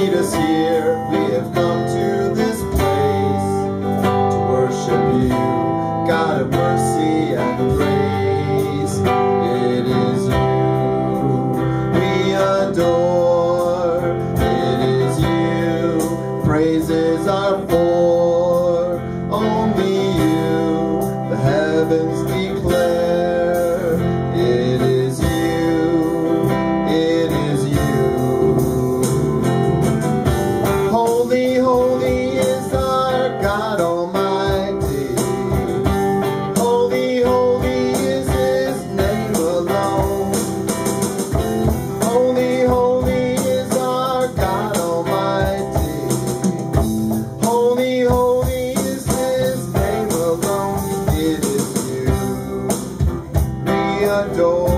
meet us here. We have come to this place to worship you, God of mercy. my door.